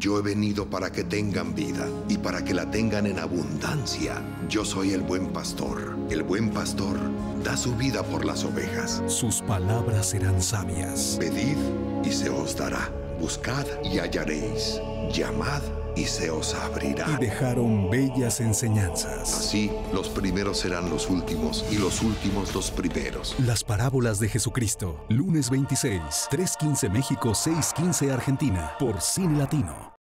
Yo he venido para que tengan vida y para que la tengan en abundancia. Yo soy el buen pastor. El buen pastor da su vida por las ovejas. Sus palabras serán sabias. Pedid y se os dará. Buscad y hallaréis. Llamad y se os abrirá. Y dejaron bellas enseñanzas. Así, los primeros serán los últimos y los últimos los primeros. Las parábolas de Jesucristo. Lunes 26, 3.15 México, 6.15 Argentina. Por Cine Latino.